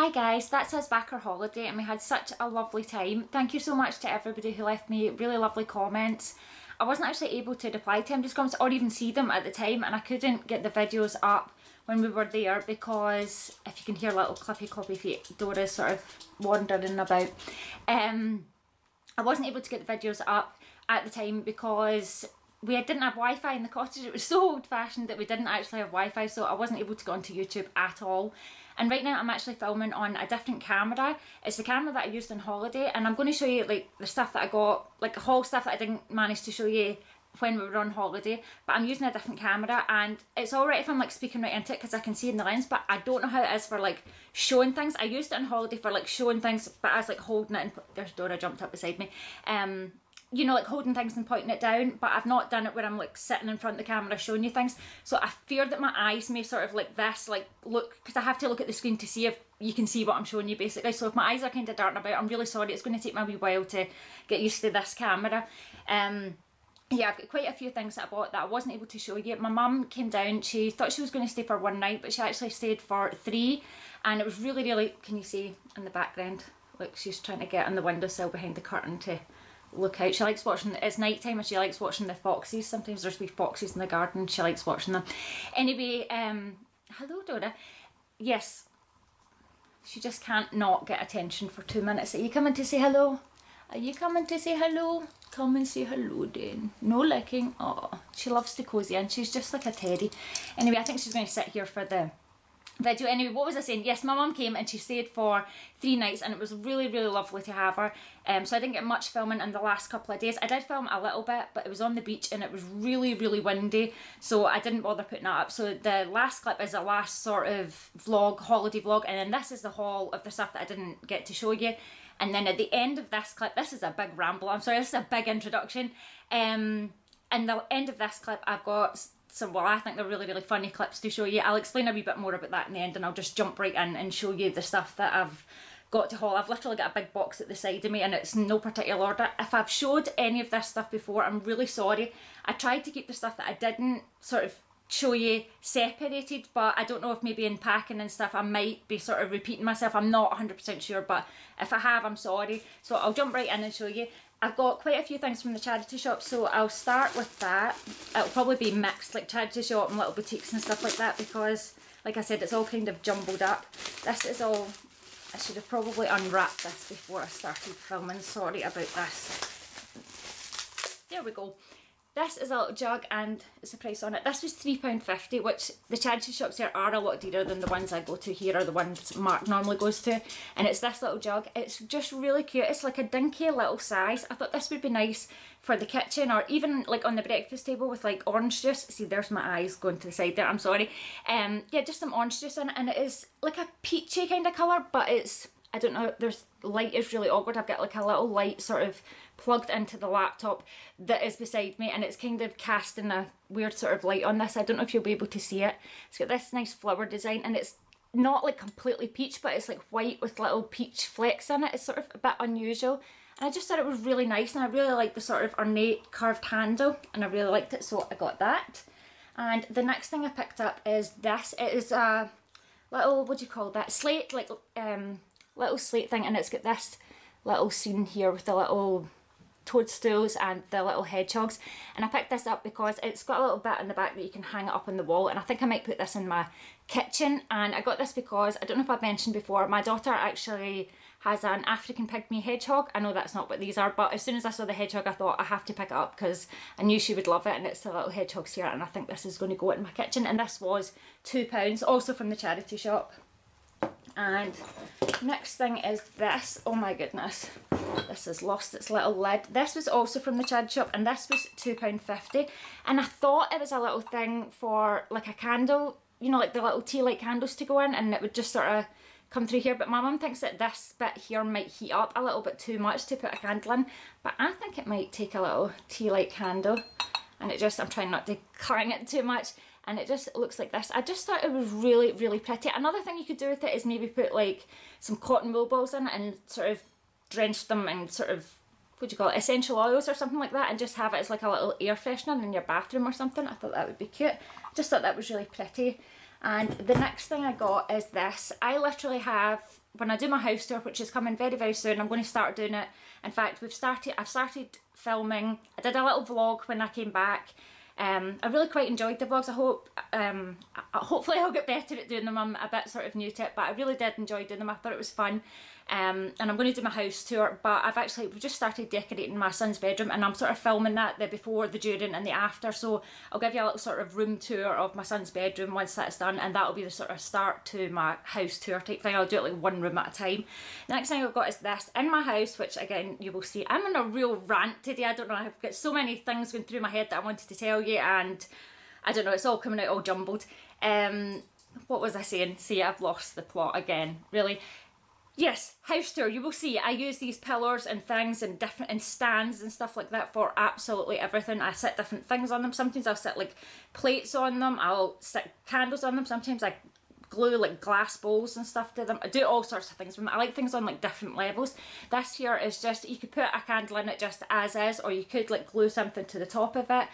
Hi guys, that's us back our holiday and we had such a lovely time. Thank you so much to everybody who left me really lovely comments. I wasn't actually able to reply to them just comments or even see them at the time and I couldn't get the videos up when we were there because if you can hear a little clippy cloppy feet, Dora's sort of wandering about. Um, I wasn't able to get the videos up at the time because we didn't have Wi-Fi in the cottage. It was so old-fashioned that we didn't actually have Wi-Fi, so I wasn't able to go onto YouTube at all. And right now I'm actually filming on a different camera. It's the camera that I used on holiday, and I'm going to show you like the stuff that I got, like the haul stuff that I didn't manage to show you when we were on holiday but I'm using a different camera and it's alright if I'm like speaking right into it because I can see in the lens but I don't know how it is for like showing things I used it on holiday for like showing things but I was like holding it and there's Dora jumped up beside me um you know, like holding things and pointing it down, but I've not done it where I'm like sitting in front of the camera showing you things. So I fear that my eyes may sort of like this, like look, because I have to look at the screen to see if you can see what I'm showing you basically. So if my eyes are kind of darting about, I'm really sorry. It's going to take me a wee while to get used to this camera. Um, yeah, I've got quite a few things that I bought that I wasn't able to show you. My mum came down, she thought she was going to stay for one night, but she actually stayed for three. And it was really, really, can you see in the background? Like she's trying to get on the windowsill behind the curtain to look out. She likes watching, it's night time and she likes watching the foxes. Sometimes there's wee foxes in the garden, she likes watching them. Anyway, um, hello Dora. Yes, she just can't not get attention for two minutes. Are you coming to say hello? Are you coming to say hello? Come and say hello then. No licking. Oh, she loves to cozy and she's just like a teddy. Anyway, I think she's going to sit here for the video. Anyway, what was I saying? Yes, my mum came and she stayed for three nights and it was really, really lovely to have her. Um, so I didn't get much filming in the last couple of days. I did film a little bit, but it was on the beach and it was really, really windy. So I didn't bother putting that up. So the last clip is the last sort of vlog, holiday vlog. And then this is the haul of the stuff that I didn't get to show you. And then at the end of this clip, this is a big ramble, I'm sorry, this is a big introduction. Um, and the end of this clip, I've got some, well, I think they're really, really funny clips to show you. I'll explain a wee bit more about that in the end and I'll just jump right in and show you the stuff that I've got to haul. I've literally got a big box at the side of me and it's no particular order. If I've showed any of this stuff before, I'm really sorry. I tried to keep the stuff that I didn't sort of show you separated but I don't know if maybe in packing and stuff I might be sort of repeating myself I'm not 100% sure but if I have I'm sorry so I'll jump right in and show you I've got quite a few things from the charity shop so I'll start with that. It'll probably be mixed like charity shop and little boutiques and stuff like that because like I said it's all kind of jumbled up. This is all I should have probably unwrapped this before I started filming. Sorry about this. There we go this is a little jug and it's a price on it. This was £3.50 which the charity shops here are a lot dearer than the ones I go to here or the ones Mark normally goes to. And it's this little jug. It's just really cute. It's like a dinky little size. I thought this would be nice for the kitchen or even like on the breakfast table with like orange juice. See there's my eyes going to the side there. I'm sorry. Um, Yeah just some orange juice in it and it is like a peachy kind of colour but it's I don't know, there's light is really awkward. I've got like a little light sort of plugged into the laptop that is beside me and it's kind of casting a weird sort of light on this. I don't know if you'll be able to see it. It's got this nice flower design and it's not like completely peach but it's like white with little peach flecks in it. It's sort of a bit unusual and I just thought it was really nice and I really like the sort of ornate curved handle and I really liked it so I got that. And the next thing I picked up is this. It is a little, what do you call that, slate, like um, little slate thing and it's got this little scene here with the little toadstools and the little hedgehogs. And I picked this up because it's got a little bit in the back that you can hang it up on the wall. And I think I might put this in my kitchen. And I got this because I don't know if I've mentioned before my daughter actually has an African pygmy hedgehog. I know that's not what these are but as soon as I saw the hedgehog I thought I have to pick it up because I knew she would love it. And it's the little hedgehogs here. And I think this is going to go in my kitchen. And this was £2 also from the charity shop and next thing is this. Oh my goodness. This has lost its little lid. This was also from the chad shop and this was £2.50 and I thought it was a little thing for like a candle you know like the little tea light candles to go in and it would just sort of come through here. But my mum thinks that this bit here might heat up a little bit too much to put a candle in. But I think it might take a little tea light candle. And it just I'm trying not to clang it too much and it just looks like this. I just thought it was really, really pretty. Another thing you could do with it is maybe put like some cotton wool balls in it and sort of drench them in sort of, what do you call it, essential oils or something like that and just have it as like a little air freshener in your bathroom or something. I thought that would be cute. I Just thought that was really pretty. And the next thing I got is this. I literally have when I do my house tour, which is coming very, very soon, I'm going to start doing it. In fact, we've started, I've started filming. I did a little vlog when I came back. Um, I really quite enjoyed the vlogs. I hope, um, hopefully I'll get better at doing them. I'm a bit sort of new to it, but I really did enjoy doing them. I thought it was fun. Um, and I'm going to do my house tour, but I've actually, we've just started decorating my son's bedroom and I'm sort of filming that the before, the during and the after. So I'll give you a little sort of room tour of my son's bedroom once that's done and that'll be the sort of start to my house tour type thing. I'll do it like one room at a time. The next thing I've got is this in my house, which again, you will see. I'm in a real rant today. I don't know, I've got so many things going through my head that I wanted to tell you and I don't know, it's all coming out all jumbled. Um, what was I saying? See, I've lost the plot again, really. Yes, house tour. You will see I use these pillars and things and different and stands and stuff like that for absolutely everything. I set different things on them. Sometimes I'll set like plates on them. I'll set candles on them. Sometimes I glue like glass bowls and stuff to them. I do all sorts of things with them. I like things on like different levels. This here is just, you could put a candle in it just as is or you could like glue something to the top of it.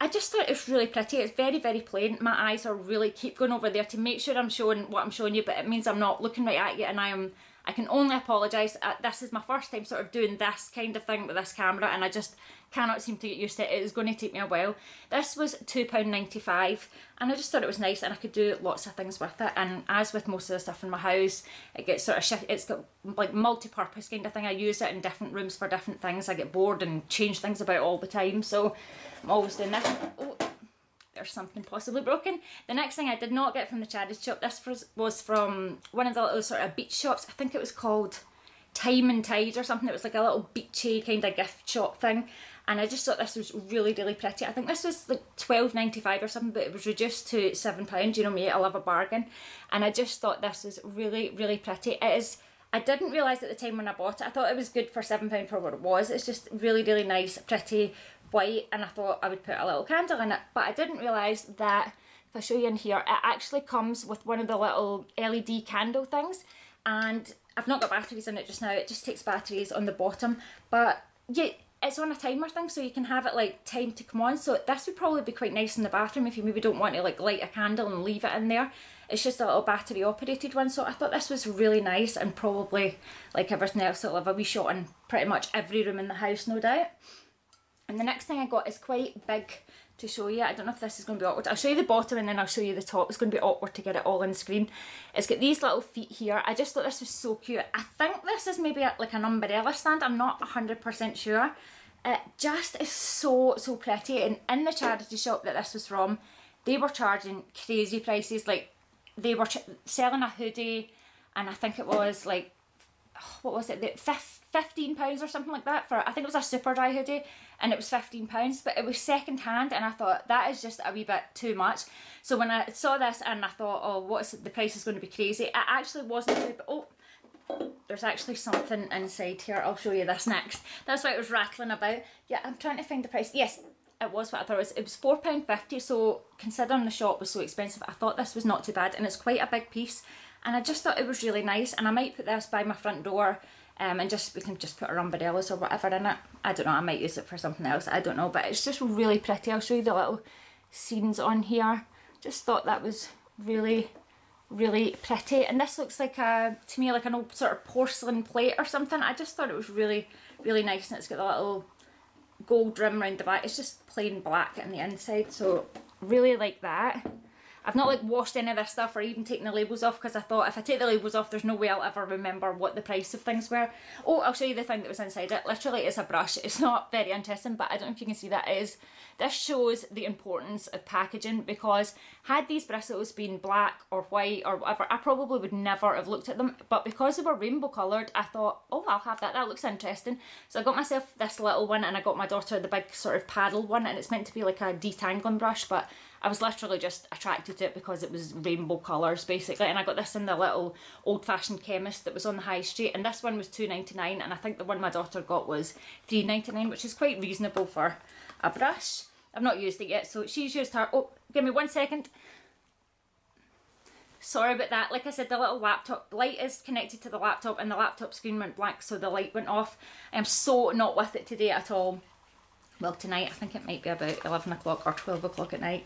I just thought it was really pretty. It's very, very plain. My eyes are really keep going over there to make sure I'm showing what I'm showing you, but it means I'm not looking right at you and I am I can only apologise. Uh, this is my first time sort of doing this kind of thing with this camera and I just cannot seem to get used to it. It is going to take me a while. This was £2.95 and I just thought it was nice and I could do lots of things with it. And as with most of the stuff in my house, it gets sort of shift, it's got like multi-purpose kind of thing. I use it in different rooms for different things. I get bored and change things about all the time. So I'm always doing this. Oh there's something possibly broken. The next thing I did not get from the charity shop, this was from one of the little sort of beach shops. I think it was called Time and Tide or something. It was like a little beachy kind of gift shop thing. And I just thought this was really, really pretty. I think this was like twelve ninety five or something, but it was reduced to £7. You know me, I love a bargain. And I just thought this was really, really pretty. It is I didn't realise at the time when I bought it. I thought it was good for £7 for what it was. It's just really, really nice, pretty, white and I thought I would put a little candle in it but I didn't realise that if I show you in here it actually comes with one of the little LED candle things and I've not got batteries in it just now it just takes batteries on the bottom but yeah it's on a timer thing so you can have it like time to come on so this would probably be quite nice in the bathroom if you maybe don't want to like light a candle and leave it in there. It's just a little battery operated one so I thought this was really nice and probably like everything else it'll have a wee shot in pretty much every room in the house no doubt and the next thing I got is quite big to show you. I don't know if this is going to be awkward. I'll show you the bottom and then I'll show you the top. It's going to be awkward to get it all on screen. It's got these little feet here. I just thought this was so cute. I think this is maybe like an umbrella stand. I'm not 100% sure. It just is so, so pretty. And in the charity shop that this was from, they were charging crazy prices. Like, they were selling a hoodie and I think it was like, oh, what was it, the £15 or something like that for, I think it was a Superdry hoodie and it was £15 but it was second hand and I thought that is just a wee bit too much. So when I saw this and I thought, oh, what's the price is going to be crazy, it actually wasn't too, but oh, there's actually something inside here. I'll show you this next. That's why it was rattling about. Yeah, I'm trying to find the price. Yes, it was what I thought it was. It was £4.50, so considering the shop was so expensive, I thought this was not too bad. And it's quite a big piece. And I just thought it was really nice. And I might put this by my front door um, and just we can just put our umbrellas or whatever in it. I don't know, I might use it for something else, I don't know, but it's just really pretty. I'll show you the little scenes on here. Just thought that was really, really pretty. And this looks like a, to me, like an old sort of porcelain plate or something. I just thought it was really, really nice and it's got a little gold rim around the back. It's just plain black on the inside, so really like that. I've not like washed any of this stuff or even taken the labels off because I thought if I take the labels off there's no way I'll ever remember what the price of things were. Oh, I'll show you the thing that was inside it. Literally it's a brush. It's not very interesting but I don't know if you can see that is. This shows the importance of packaging because had these bristles been black or white or whatever I probably would never have looked at them but because they were rainbow coloured I thought oh I'll have that, that looks interesting. So I got myself this little one and I got my daughter the big sort of paddle one and it's meant to be like a detangling brush but I was literally just attracted to it because it was rainbow colours basically and I got this in the little old fashioned chemist that was on the high street and this one was two ninety nine, and I think the one my daughter got was three ninety nine, which is quite reasonable for a brush. I've not used it yet so she's used her, oh give me one second. Sorry about that. Like I said, the little laptop light is connected to the laptop and the laptop screen went black so the light went off. I am so not with it today at all. Well, tonight I think it might be about 11 o'clock or 12 o'clock at night.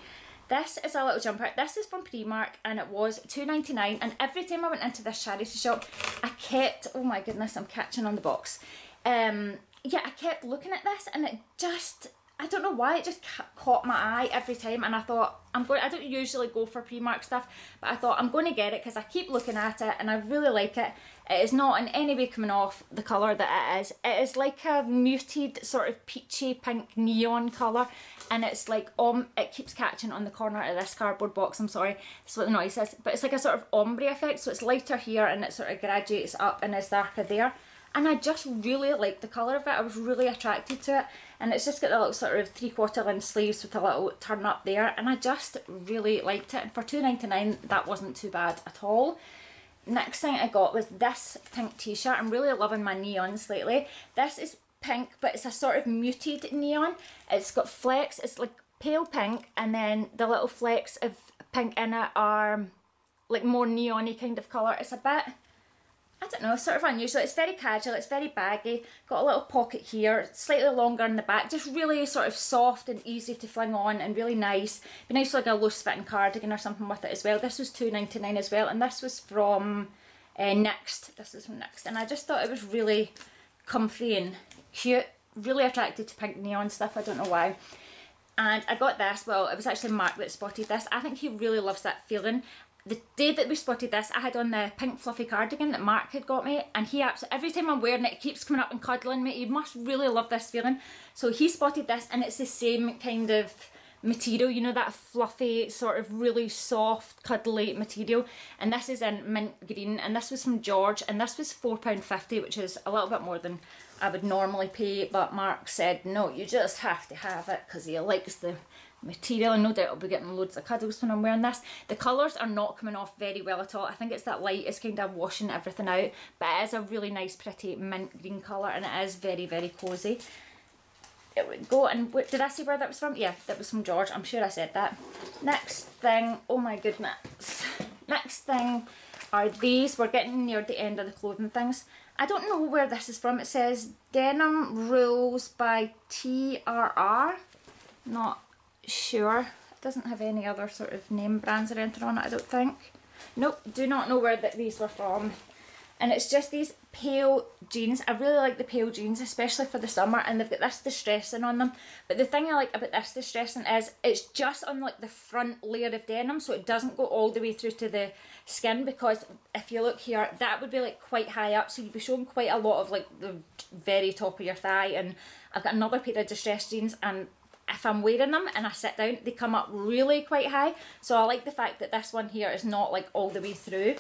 This is a little jumper. This is from Primark and it was two ninety nine. and every time I went into this charity shop I kept, oh my goodness I'm catching on the box. Um, yeah I kept looking at this and it just I don't know why it just caught my eye every time and I thought I'm going I don't usually go for Primark stuff but I thought I'm going to get it because I keep looking at it and I really like it it is not in any way coming off the colour that it is it is like a muted sort of peachy pink neon colour and it's like um it keeps catching on the corner of this cardboard box I'm sorry that's what the noise is but it's like a sort of ombre effect so it's lighter here and it sort of graduates up and is darker there and I just really like the colour of it. I was really attracted to it and it's just got the little sort of three quarter length sleeves with a little turn up there and I just really liked it and for two ninety nine, that wasn't too bad at all. Next thing I got was this pink t-shirt. I'm really loving my neons lately. This is pink but it's a sort of muted neon. It's got flecks, it's like pale pink and then the little flecks of pink in it are like more neony kind of colour. It's a bit I don't know, sort of unusual. It's very casual, it's very baggy, got a little pocket here, slightly longer in the back, just really sort of soft and easy to fling on and really nice. Be nice like a loose fitting cardigan or something with it as well. This was two ninety nine as well and this was from uh, Next. This is from Next and I just thought it was really comfy and cute. Really attracted to pink neon stuff, I don't know why and I got this, well it was actually Mark that spotted this, I think he really loves that feeling the day that we spotted this, I had on the pink fluffy cardigan that Mark had got me, and he absolutely, every time I'm wearing it, it keeps coming up and cuddling me. He must really love this feeling. So he spotted this, and it's the same kind of material, you know, that fluffy, sort of really soft, cuddly material. And this is in mint green, and this was from George, and this was £4.50, which is a little bit more than I would normally pay, but Mark said, no, you just have to have it, because he likes the material and no doubt I'll be getting loads of cuddles when I'm wearing this. The colours are not coming off very well at all. I think it's that light is kind of washing everything out but it is a really nice pretty mint green colour and it is very very cosy. It would go and did I see where that was from? Yeah, that was from George. I'm sure I said that. Next thing, oh my goodness. Next thing are these. We're getting near the end of the clothing things. I don't know where this is from. It says Denim Rules by TRR. Not sure. It doesn't have any other sort of name brands or anything on it, I don't think. Nope, do not know where that these were from. And it's just these pale jeans. I really like the pale jeans, especially for the summer, and they've got this distressing on them. But the thing I like about this distressing is it's just on like the front layer of denim, so it doesn't go all the way through to the skin, because if you look here, that would be like quite high up, so you'd be showing quite a lot of like the very top of your thigh, and I've got another pair of distressed jeans, and if I'm wearing them and I sit down, they come up really quite high. So I like the fact that this one here is not like all the way through.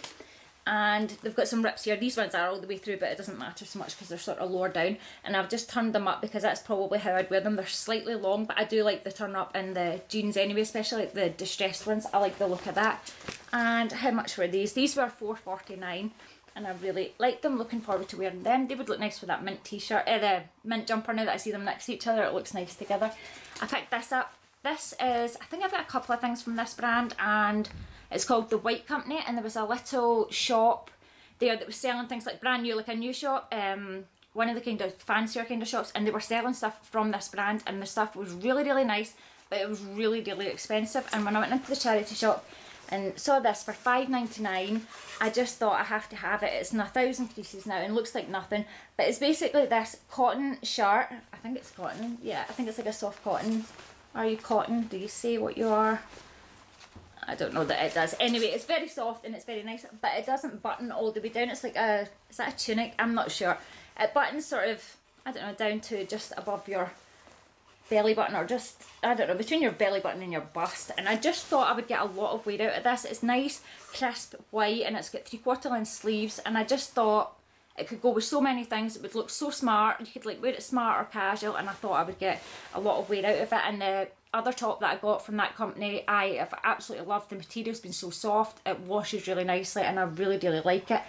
And they've got some rips here. These ones are all the way through, but it doesn't matter so much because they're sort of lower down. And I've just turned them up because that's probably how I'd wear them. They're slightly long, but I do like the turn up in the jeans anyway, especially like the distressed ones. I like the look of that. And how much were these? These were four forty nine and I really like them. Looking forward to wearing them. They would look nice with that mint t-shirt, uh, the mint jumper now that I see them next to each other. It looks nice together. I picked this up. This is, I think I've got a couple of things from this brand and it's called The White Company and there was a little shop there that was selling things like brand new, like a new shop, um, one of the kind of fancier kind of shops and they were selling stuff from this brand and the stuff was really, really nice but it was really, really expensive and when I went into the charity shop and saw this for five ninety nine. I just thought I have to have it. It's in a thousand pieces now and looks like nothing. But it's basically this cotton shirt. I think it's cotton. Yeah, I think it's like a soft cotton. Are you cotton? Do you say what you are? I don't know that it does. Anyway, it's very soft and it's very nice, but it doesn't button all the way down. It's like a, is that a tunic? I'm not sure. It buttons sort of, I don't know, down to just above your belly button or just, I don't know, between your belly button and your bust. And I just thought I would get a lot of wear out of this. It's nice, crisp, white, and it's got three quarter length sleeves. And I just thought it could go with so many things. It would look so smart. You could like wear it smart or casual. And I thought I would get a lot of wear out of it. And the other top that I got from that company, I have absolutely loved. The material's been so soft. It washes really nicely and I really, really like it.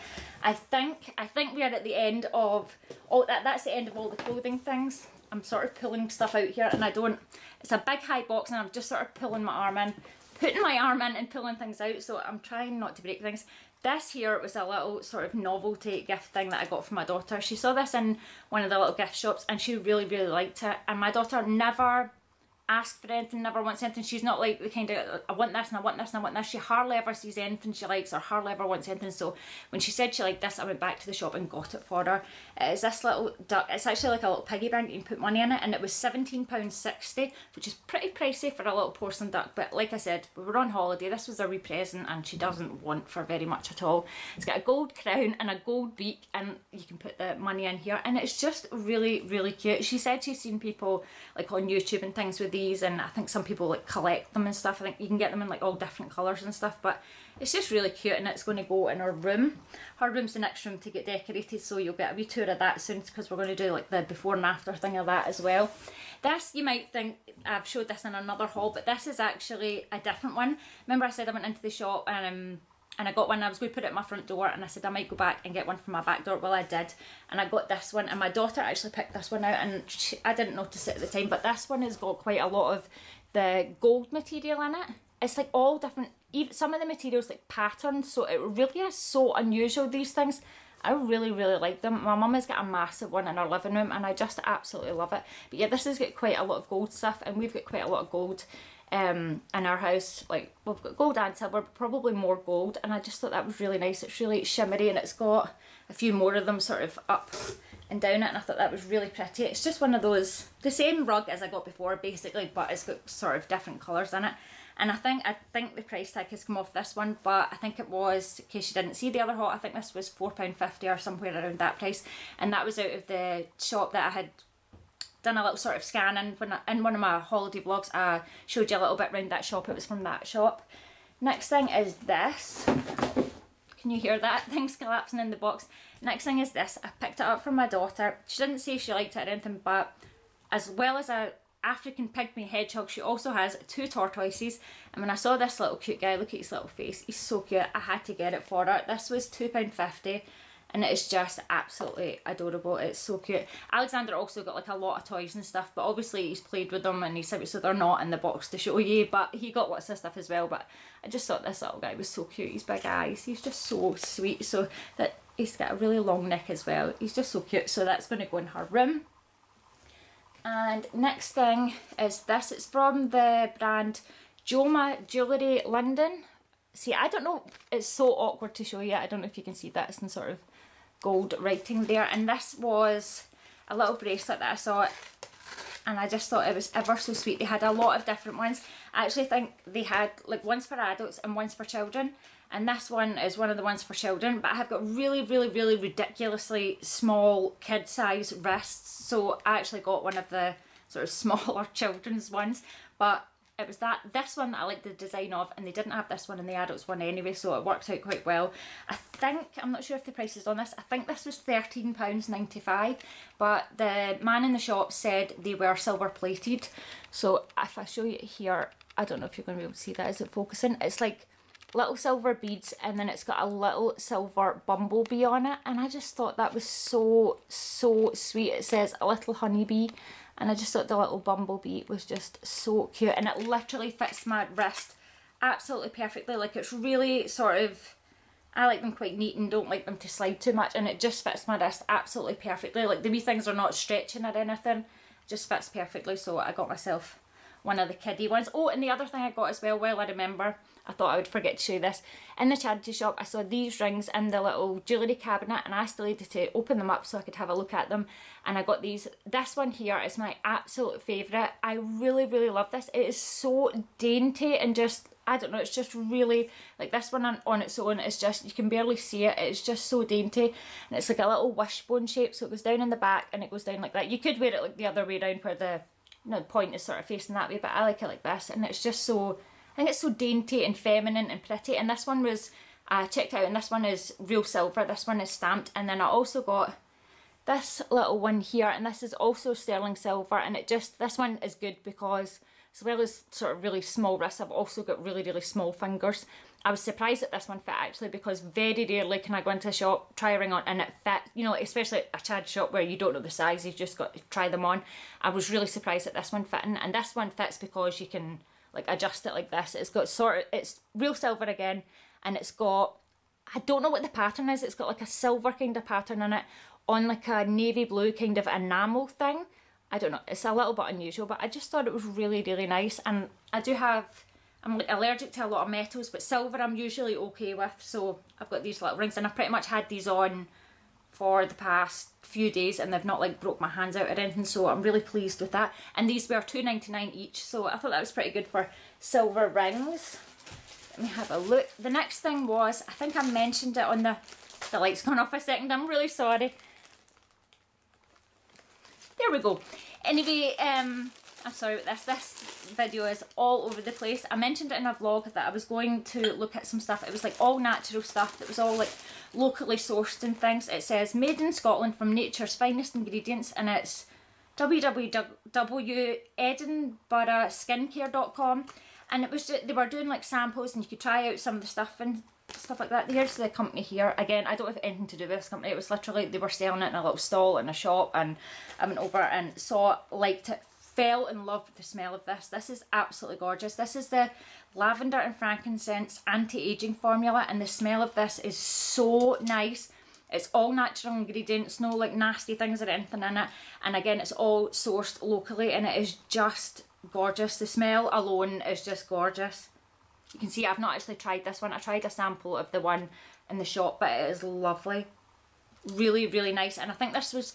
I think, I think we are at the end of, all that. that's the end of all the clothing things. I'm sort of pulling stuff out here and I don't, it's a big high box and I'm just sort of pulling my arm in, putting my arm in and pulling things out so I'm trying not to break things. This here was a little sort of novelty gift thing that I got for my daughter. She saw this in one of the little gift shops and she really, really liked it. And my daughter never ask for anything, never wants anything. She's not like the kind of I want this and I want this and I want this. She hardly ever sees anything she likes or hardly ever wants anything. So when she said she liked this, I went back to the shop and got it for her. It is this little duck. It's actually like a little piggy bank. You can put money in it, and it was seventeen pounds sixty, which is pretty pricey for a little porcelain duck. But like I said, we were on holiday. This was a wee present, and she doesn't want for very much at all. It's got a gold crown and a gold beak, and you can put the money in here, and it's just really really cute. She said she's seen people like on YouTube and things with these and I think some people like collect them and stuff. I think you can get them in like all different colours and stuff but it's just really cute and it's going to go in her room. Her room's the next room to get decorated so you'll get a wee tour of that soon because we're going to do like the before and after thing of that as well. This you might think I've showed this in another haul but this is actually a different one. Remember I said I went into the shop and um, and I got one I was going to put it at my front door and I said I might go back and get one from my back door. Well I did and I got this one and my daughter actually picked this one out and she, I didn't notice it at the time but this one has got quite a lot of the gold material in it. It's like all different even some of the materials like patterns so it really is so unusual these things. I really really like them. My mum has got a massive one in our living room and I just absolutely love it. But yeah this has got quite a lot of gold stuff and we've got quite a lot of gold um, in our house. Like we've got gold and silver, but probably more gold. And I just thought that was really nice. It's really shimmery and it's got a few more of them sort of up and down it and I thought that was really pretty. It's just one of those, the same rug as I got before basically, but it's got sort of different colours in it. And I think I think the price tag has come off this one, but I think it was, in case you didn't see the other haul, I think this was £4.50 or somewhere around that price. And that was out of the shop that I had done a little sort of scan and when I, in one of my holiday vlogs I showed you a little bit around that shop, it was from that shop. Next thing is this. Can you hear that? Things collapsing in the box. Next thing is this. I picked it up from my daughter. She didn't say she liked it or anything, but as well as a African pygmy hedgehog, she also has two tortoises. And when I saw this little cute guy, look at his little face, he's so cute. I had to get it for her. This was £2.50 and it is just absolutely adorable. It's so cute. Alexander also got like a lot of toys and stuff, but obviously he's played with them and he's so they're not in the box to show you, but he got lots of stuff as well. But I just thought this little guy was so cute. His big eyes, he's just so sweet. So that he's got a really long neck as well. He's just so cute. So that's going to go in her room. And next thing is this. It's from the brand Joma Jewellery London. See, I don't know, it's so awkward to show you. I don't know if you can see that. It's in sort of gold writing there and this was a little bracelet that I saw and I just thought it was ever so sweet. They had a lot of different ones. I actually think they had like ones for adults and ones for children and this one is one of the ones for children but I have got really really really ridiculously small kid size wrists so I actually got one of the sort of smaller children's ones but it was that this one that I liked the design of and they didn't have this one in the adults one anyway so it worked out quite well. I think, I'm not sure if the price is on this, I think this was £13.95 but the man in the shop said they were silver plated so if I show you here, I don't know if you're going to be able to see that, is it focusing? It's like little silver beads and then it's got a little silver bumblebee on it and I just thought that was so so sweet. It says a little honeybee and I just thought the little bumblebee was just so cute and it literally fits my wrist absolutely perfectly. Like it's really sort of I like them quite neat and don't like them to slide too much and it just fits my wrist absolutely perfectly. Like the wee things are not stretching or anything just fits perfectly. So I got myself one of the kiddie ones. Oh, and the other thing I got as well, well I remember, I thought I would forget to show you this. In the charity shop, I saw these rings in the little jewellery cabinet and I asked the lady to open them up so I could have a look at them. And I got these. This one here is my absolute favourite. I really, really love this. It is so dainty and just, I don't know, it's just really, like this one on, on its own, it's just, you can barely see it. It's just so dainty. And it's like a little wishbone shape, so it goes down in the back and it goes down like that. You could wear it like the other way around where the no point is sort of facing that way, but I like it like this. And it's just so, think it's so dainty and feminine and pretty. And this one was, I uh, checked out and this one is real silver. This one is stamped. And then I also got this little one here and this is also sterling silver and it just, this one is good because as well as sort of really small wrists, I've also got really, really small fingers. I was surprised that this one fit actually because very rarely can I go into a shop, try a ring on and it fit, you know, especially a Chad shop where you don't know the size, you've just got to try them on. I was really surprised that this one fitting and this one fits because you can like adjust it like this. It's got sort of, it's real silver again and it's got, I don't know what the pattern is, it's got like a silver kind of pattern in it on like a navy blue kind of enamel thing I don't know, it's a little bit unusual, but I just thought it was really, really nice. And I do have, I'm allergic to a lot of metals, but silver I'm usually okay with. So I've got these little rings and I've pretty much had these on for the past few days and they've not like broke my hands out or anything so I'm really pleased with that. And these were two ninety nine each so I thought that was pretty good for silver rings. Let me have a look. The next thing was I think I mentioned it on the the light's gone off a second. I'm really sorry. There we go. Anyway um sorry about this. This video is all over the place. I mentioned it in a vlog that I was going to look at some stuff. It was like all natural stuff. It was all like locally sourced and things. It says made in Scotland from nature's finest ingredients and it's www.edinburghskincare.com and it was just, they were doing like samples and you could try out some of the stuff and stuff like that. Here's the company here. Again, I don't have anything to do with this company. It was literally, they were selling it in a little stall in a shop and I went over and saw liked it, fell in love with the smell of this. This is absolutely gorgeous. This is the lavender and frankincense anti-aging formula and the smell of this is so nice. It's all natural ingredients, no like nasty things or anything in it. And again, it's all sourced locally and it is just gorgeous. The smell alone is just gorgeous. You can see I've not actually tried this one. I tried a sample of the one in the shop, but it is lovely. Really, really nice. And I think this was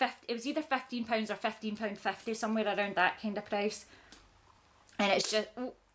50, it was either £15 or £15.50, somewhere around that kind of price. And it's just,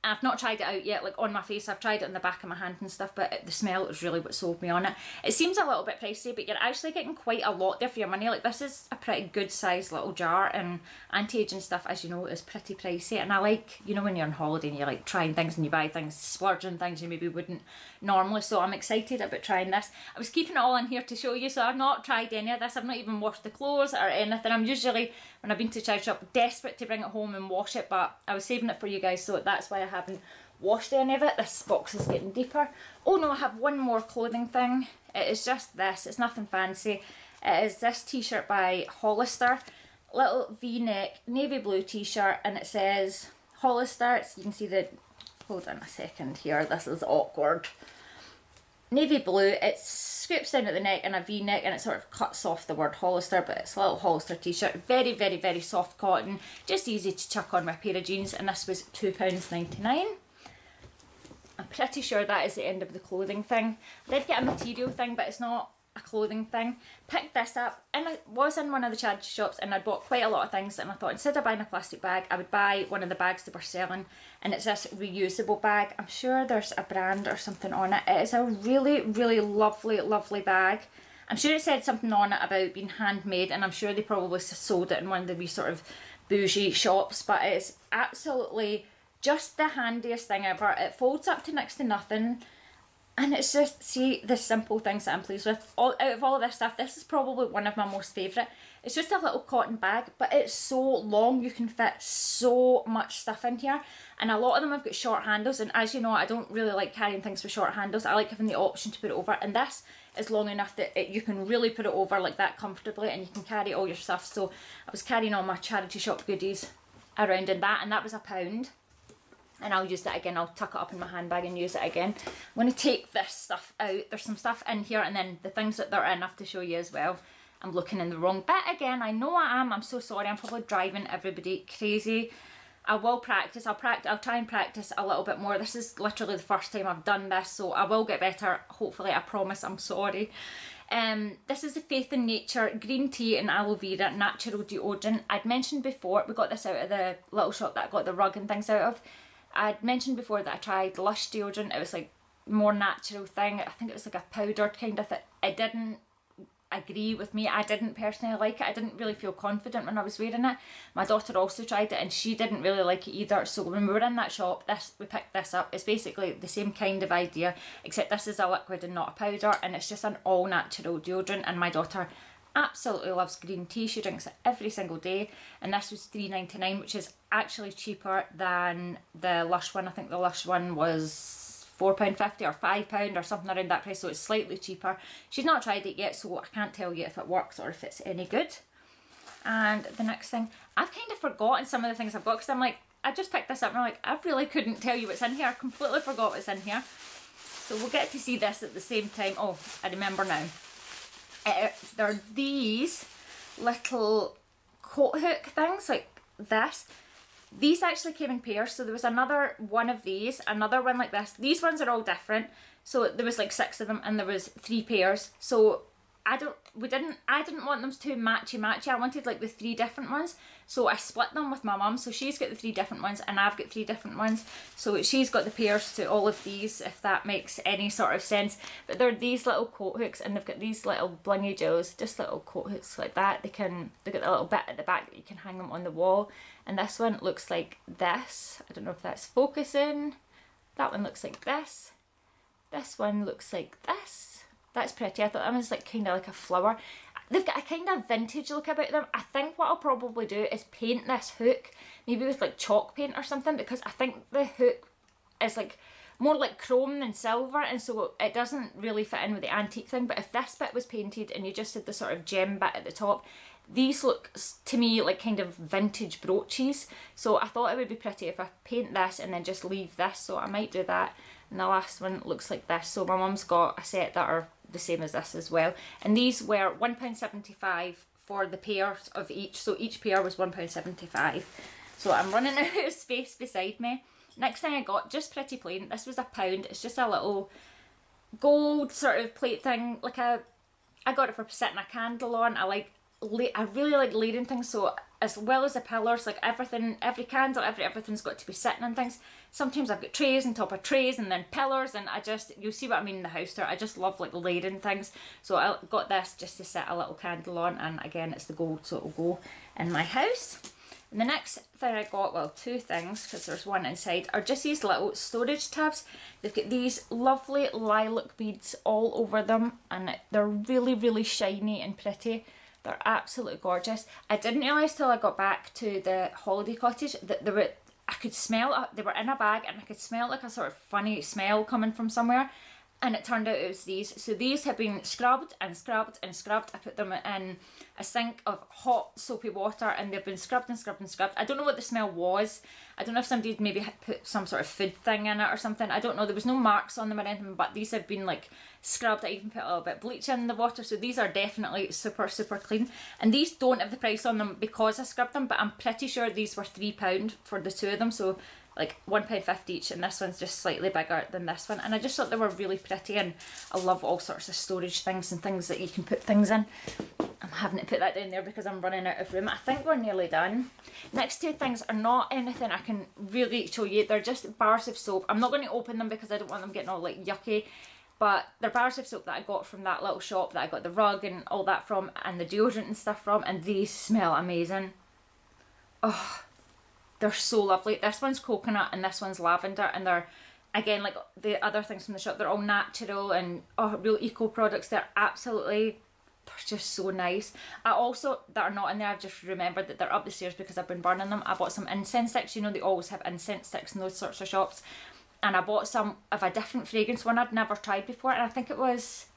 I've not tried it out yet, like on my face. I've tried it on the back of my hand and stuff, but the smell is really what sold me on it. It seems a little bit pricey, but you're actually getting quite a lot there for your money. Like this is a pretty good sized little jar, and anti-aging stuff, as you know, is pretty pricey. And I like, you know, when you're on holiday and you're like trying things and you buy things, splurging things you maybe wouldn't normally. So I'm excited about trying this. I was keeping it all in here to show you, so I've not tried any of this. I've not even washed the clothes or anything. I'm usually when I've been to charge shop desperate to bring it home and wash it, but I was saving it for you guys, so that's why I haven't washed any of it. This box is getting deeper. Oh no, I have one more clothing thing. It is just this. It's nothing fancy. It is this t-shirt by Hollister. Little v-neck, navy blue t-shirt, and it says Hollister. So you can see the... Hold on a second here. This is awkward. Navy blue. It scoops down at the neck and a v-neck, and it sort of cuts off the word Hollister, but it's a little Hollister t-shirt. Very, very, very soft cotton. Just easy to chuck on with a pair of jeans, and this was £2.99. I'm pretty sure that is the end of the clothing thing. I did get a material thing, but it's not a clothing thing. Picked this up and I was in one of the charity shops and I bought quite a lot of things and I thought instead of buying a plastic bag I would buy one of the bags they were selling and it's this reusable bag. I'm sure there's a brand or something on it. It is a really really lovely lovely bag. I'm sure it said something on it about being handmade and I'm sure they probably sold it in one of the wee sort of bougie shops but it's absolutely just the handiest thing ever. It folds up to next to nothing. And it's just, see, the simple things that I'm pleased with. All, out of all of this stuff, this is probably one of my most favourite. It's just a little cotton bag, but it's so long, you can fit so much stuff in here. And a lot of them have got short handles, and as you know, I don't really like carrying things with short handles. I like having the option to put it over, and this is long enough that it, you can really put it over like that comfortably, and you can carry all your stuff. So I was carrying all my charity shop goodies around in that, and that was a pound and I'll use that again. I'll tuck it up in my handbag and use it again. I'm going to take this stuff out. There's some stuff in here and then the things that they're in I have to show you as well. I'm looking in the wrong bit again. I know I am. I'm so sorry. I'm probably driving everybody crazy. I will practice. I'll practice. I'll try and practice a little bit more. This is literally the first time I've done this, so I will get better. Hopefully, I promise. I'm sorry. Um, this is the Faith in Nature green tea and aloe vera natural deodorant. I'd mentioned before we got this out of the little shop that I got the rug and things out of. I'd mentioned before that I tried Lush deodorant. It was like more natural thing. I think it was like a powdered kind of thing. It didn't agree with me. I didn't personally like it. I didn't really feel confident when I was wearing it. My daughter also tried it and she didn't really like it either. So when we were in that shop, this we picked this up. It's basically the same kind of idea, except this is a liquid and not a powder, and it's just an all natural deodorant. And my daughter absolutely loves green tea. She drinks it every single day. And this was three ninety nine, which is actually cheaper than the Lush one. I think the Lush one was £4.50 or £5 or something around that price. So it's slightly cheaper. She's not tried it yet, so I can't tell you if it works or if it's any good. And the next thing, I've kind of forgotten some of the things I've got because I'm like, I just picked this up and I'm like, I really couldn't tell you what's in here. I completely forgot what's in here. So we'll get to see this at the same time. Oh, I remember now uh, there are these little coat hook things like this. These actually came in pairs, so there was another one of these, another one like this. These ones are all different. So there was like six of them and there was three pairs. So I don't we didn't I didn't want them to matchy matchy. I wanted like the three different ones. So I split them with my mum. So she's got the three different ones and I've got three different ones. So she's got the pairs to all of these if that makes any sort of sense. But they're these little coat hooks and they've got these little blingy jaws, just little coat hooks like that. They can they've got a little bit at the back that you can hang them on the wall. And this one looks like this. I don't know if that's focusing. That one looks like this. This one looks like this that's pretty. I thought that was like kind of like a flower. They've got a kind of vintage look about them. I think what I'll probably do is paint this hook, maybe with like chalk paint or something, because I think the hook is like more like chrome than silver and so it doesn't really fit in with the antique thing but if this bit was painted and you just did the sort of gem bit at the top these look to me like kind of vintage brooches so I thought it would be pretty if I paint this and then just leave this so I might do that and the last one looks like this so my mum's got a set that are the same as this as well. And these were £1.75 for the pairs of each. So each pair was £1.75. So I'm running out of space beside me. Next thing I got, just pretty plain. This was a pound. It's just a little gold sort of plate thing. Like a, I got it for setting a candle on. I like, I really like layering things. So as well as the pillars, like everything, every candle, every everything's got to be sitting on things. Sometimes I've got trays on top of trays and then pillars and I just, you'll see what I mean in the house there, I just love like layering things. So I got this just to set a little candle on and again it's the gold so it'll go in my house. And the next thing I got, well two things because there's one inside, are just these little storage tabs. They've got these lovely lilac beads all over them and they're really really shiny and pretty. They're absolutely gorgeous. I didn't realise till I got back to the holiday cottage that there were I could smell they were in a bag and I could smell like a sort of funny smell coming from somewhere and it turned out it was these. So these have been scrubbed and scrubbed and scrubbed. I put them in a sink of hot soapy water and they've been scrubbed and scrubbed and scrubbed. I don't know what the smell was. I don't know if somebody maybe put some sort of food thing in it or something. I don't know. There was no marks on them or anything, but these have been like scrubbed. I even put a little bit of bleach in the water. So these are definitely super, super clean. And these don't have the price on them because I scrubbed them, but I'm pretty sure these were £3 for the two of them. So like one pound fifty each and this one's just slightly bigger than this one and I just thought they were really pretty and I love all sorts of storage things and things that you can put things in. I'm having to put that down there because I'm running out of room. I think we're nearly done. Next two things are not anything I can really show you. They're just bars of soap. I'm not going to open them because I don't want them getting all like yucky but they're bars of soap that I got from that little shop that I got the rug and all that from and the deodorant and stuff from and these smell amazing. Oh, they're so lovely. This one's coconut and this one's lavender and they're again like the other things from the shop they're all natural and oh real eco products. They're absolutely they're just so nice. I also that are not in there I've just remembered that they're up the stairs because I've been burning them. I bought some incense sticks. You know they always have incense sticks in those sorts of shops. And I bought some of a different fragrance one I'd never tried before and I think it was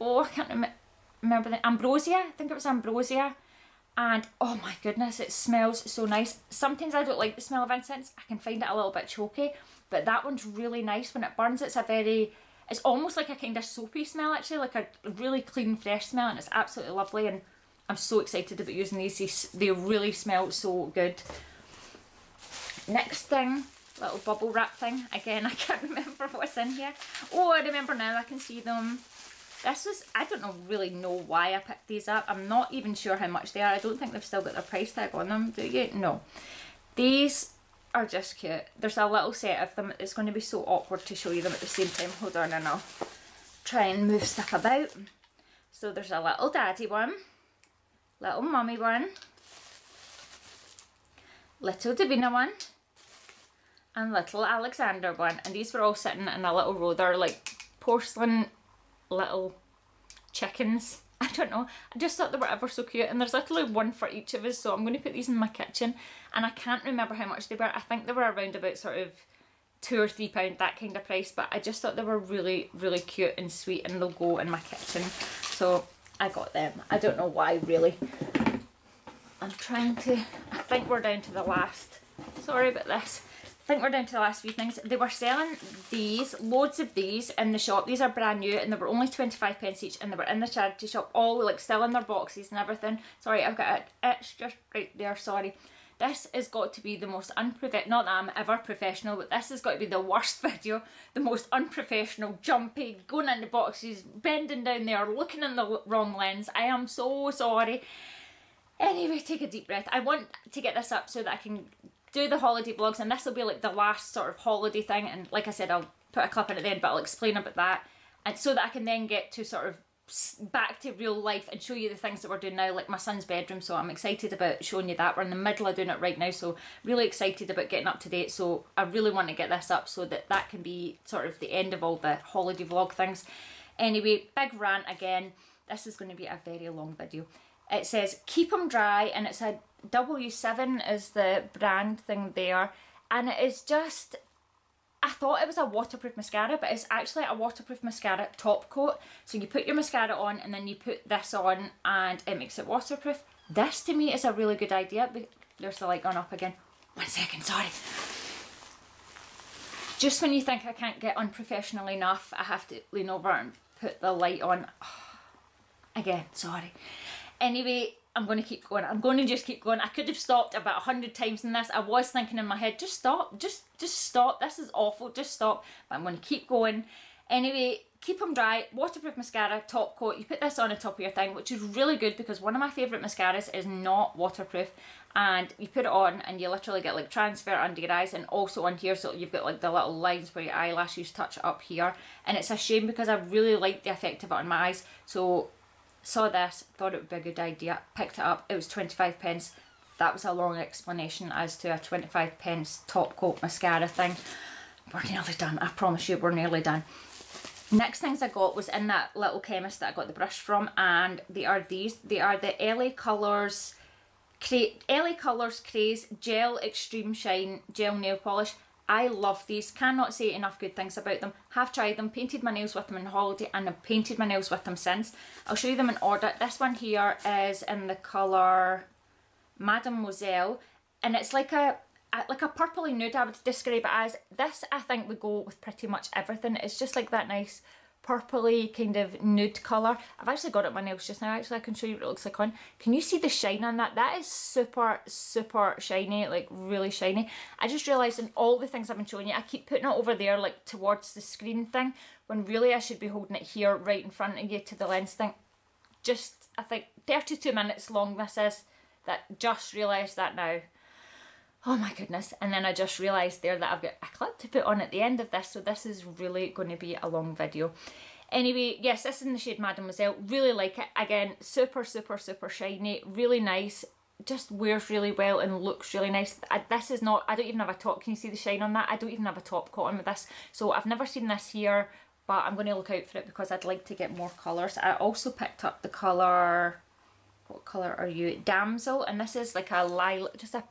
oh I can't rem remember the ambrosia? I think it was ambrosia and oh my goodness it smells so nice. Sometimes I don't like the smell of incense. I can find it a little bit choky but that one's really nice. When it burns it's a very it's almost like a kind of soapy smell actually like a really clean fresh smell and it's absolutely lovely. And I'm so excited about using these. They really smell so good. Next thing little bubble wrap thing. Again I can't remember what's in here. Oh I remember now. I can see them this was, I don't know really know why I picked these up. I'm not even sure how much they are. I don't think they've still got their price tag on them, do you? No. These are just cute. There's a little set of them. It's going to be so awkward to show you them at the same time. Hold on and I'll try and move stuff about. So there's a little daddy one, little mummy one, little Davina one, and little Alexander one. And these were all sitting in a little row. They're like porcelain little chickens. I don't know. I just thought they were ever so cute and there's literally one for each of us so I'm going to put these in my kitchen and I can't remember how much they were. I think they were around about sort of two or three pound that kind of price but I just thought they were really really cute and sweet and they'll go in my kitchen so I got them. I don't know why really. I'm trying to, I think we're down to the last, sorry about this, think we're down to the last few things. They were selling these, loads of these in the shop. These are brand new and they were only 25 pence each and they were in the charity shop, all like still in their boxes and everything. Sorry, I've got it. It's just right there, sorry. This has got to be the most unprofessional, not that I'm ever professional, but this has got to be the worst video, the most unprofessional, jumpy, going into boxes, bending down there, looking in the wrong lens. I am so sorry. Anyway, take a deep breath. I want to get this up so that I can do the holiday vlogs and this will be like the last sort of holiday thing and like I said I'll put a clip in at the end but I'll explain about that and so that I can then get to sort of back to real life and show you the things that we're doing now like my son's bedroom so I'm excited about showing you that. We're in the middle of doing it right now so really excited about getting up to date so I really want to get this up so that that can be sort of the end of all the holiday vlog things. Anyway big rant again. This is going to be a very long video. It says keep them dry and it's a W7 is the brand thing there and it is just I thought it was a waterproof mascara, but it's actually a waterproof mascara top coat. So you put your mascara on and then you put this on and it makes it waterproof. This to me is a really good idea. There's the light going up again. One second, sorry. Just when you think I can't get unprofessional enough, I have to lean over and put the light on. again, sorry. Anyway, I'm going to keep going. I'm going to just keep going. I could have stopped about a hundred times in this. I was thinking in my head, just stop, just just stop. This is awful. Just stop. But I'm going to keep going. Anyway, keep them dry. Waterproof mascara, top coat. You put this on the top of your thing, which is really good because one of my favourite mascaras is not waterproof. And you put it on and you literally get like transfer under your eyes and also on here. So you've got like the little lines where your eyelashes touch up here. And it's a shame because I really like the effect of it on my eyes. So saw this, thought it would be a good idea, picked it up, it was 25 pence. That was a long explanation as to a 25 pence top coat mascara thing. We're nearly done, I promise you we're nearly done. Next things I got was in that little chemist that I got the brush from and they are these. They are the LA Colours LA Colours Craze Gel Extreme Shine Gel Nail Polish. I love these, cannot say enough good things about them. Have tried them, painted my nails with them in holiday and I've painted my nails with them since. I'll show you them in order. This one here is in the colour Mademoiselle and it's like a like a purpley nude I would describe it as. This I think would go with pretty much everything. It's just like that nice purpley kind of nude colour. I've actually got it on my nails just now actually I can show you what it looks like on. Can you see the shine on that? That is super super shiny like really shiny. I just realised in all the things I've been showing you I keep putting it over there like towards the screen thing when really I should be holding it here right in front of you to the lens thing. Just I think 32 minutes long this is that just realised that now oh my goodness and then I just realised there that I've got a clip to put on at the end of this so this is really going to be a long video. Anyway, yes, this is in the shade Mademoiselle. Really like it. Again, super, super, super shiny. Really nice. Just wears really well and looks really nice. This is not, I don't even have a top. Can you see the shine on that? I don't even have a top coat on with this. So I've never seen this here, but I'm going to look out for it because I'd like to get more colours. I also picked up the colour, what colour are you? Damsel. And this is like a lilac, just a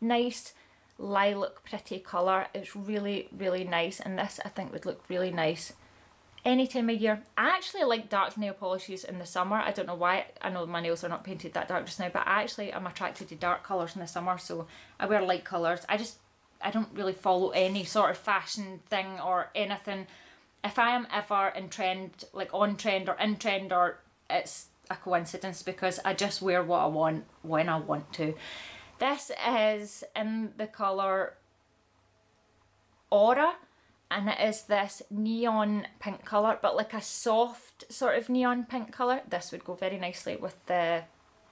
nice lilac pretty colour. It's really, really nice. And this I think would look really nice any time of year. I actually like dark nail polishes in the summer. I don't know why. I know my nails are not painted that dark just now, but I actually am attracted to dark colours in the summer. So I wear light colours. I just, I don't really follow any sort of fashion thing or anything. If I am ever in trend, like on trend or in trend or it's a coincidence because I just wear what I want when I want to. This is in the colour Aura and it is this neon pink colour but like a soft sort of neon pink colour. This would go very nicely with the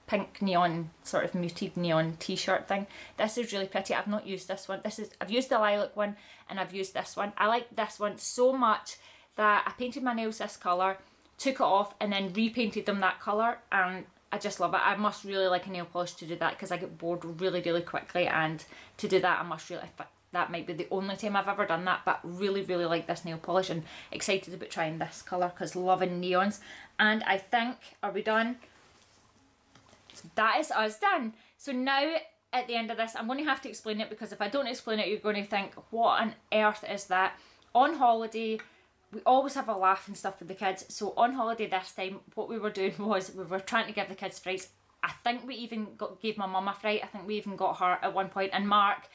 pink neon sort of muted neon t-shirt thing. This is really pretty. I've not used this one. This is I've used the lilac one and I've used this one. I like this one so much that I painted my nails this colour, took it off and then repainted them that colour and I just love it. I must really like a nail polish to do that because I get bored really, really quickly and to do that I must really, that might be the only time I've ever done that but really, really like this nail polish and excited about trying this colour because loving neons. And I think, are we done? That is us done. So now at the end of this, I'm going to have to explain it because if I don't explain it, you're going to think, what on earth is that? On holiday, we always have a laugh and stuff with the kids. So on holiday this time, what we were doing was we were trying to give the kids frights. I think we even got, gave my mum a fright. I think we even got her at one point. And Mark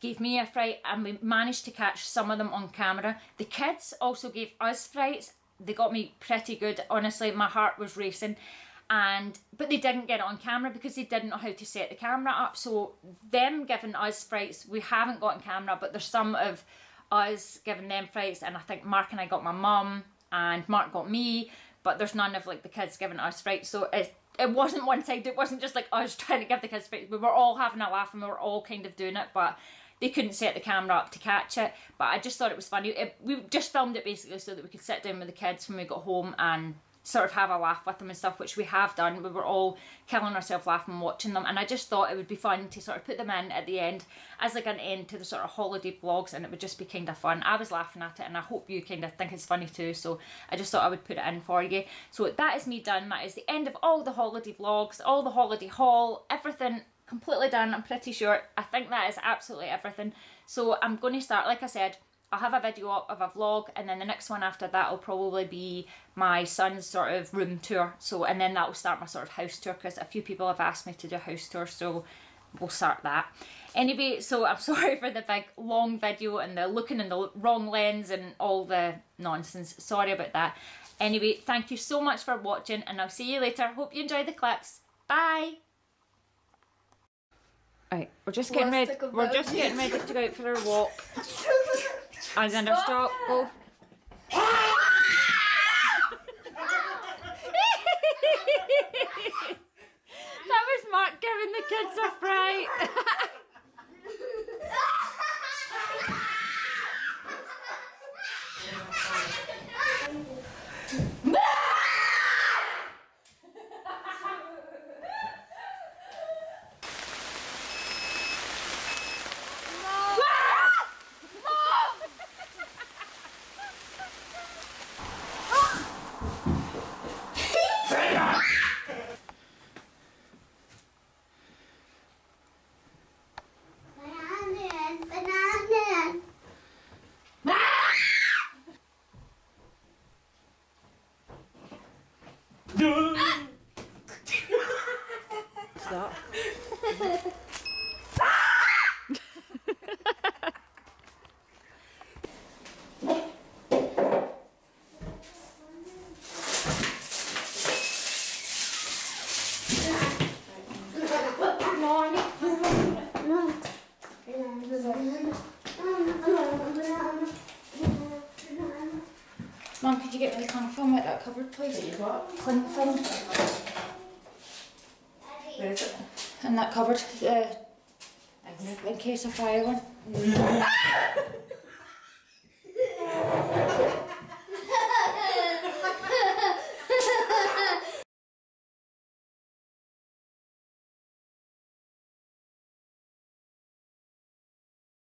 gave me a fright and we managed to catch some of them on camera. The kids also gave us frights. They got me pretty good. Honestly, my heart was racing. And but they didn't get it on camera because they didn't know how to set the camera up. So them giving us frights, we haven't got on camera, but there's some of us giving them frights and I think Mark and I got my mum and Mark got me, but there's none of like the kids giving us frights. So it it wasn't one sided, it wasn't just like us trying to give the kids frights. We were all having a laugh and we were all kind of doing it, but they couldn't set the camera up to catch it, but I just thought it was funny. It, we just filmed it basically so that we could sit down with the kids when we got home and sort of have a laugh with them and stuff, which we have done. We were all killing ourselves laughing watching them, and I just thought it would be fun to sort of put them in at the end as like an end to the sort of holiday vlogs, and it would just be kind of fun. I was laughing at it, and I hope you kind of think it's funny too. So I just thought I would put it in for you. So that is me done. That is the end of all the holiday vlogs, all the holiday haul, everything completely done, I'm pretty sure. I think that is absolutely everything. So I'm going to start, like I said, I'll have a video up of a vlog and then the next one after that will probably be my son's sort of room tour. So and then that will start my sort of house tour because a few people have asked me to do a house tour so we'll start that. Anyway, so I'm sorry for the big long video and the looking in the wrong lens and all the nonsense. Sorry about that. Anyway, thank you so much for watching and I'll see you later. Hope you enjoy the clips. Bye! Right, we're just getting ready. We're just getting ready to go out for our walk. Alexander, stop. Go. that was Mark giving the kids a fright. Stop. Mom, could you get me cling film at that cupboard, Film Where is it? in that cupboard, uh, in case of fire one.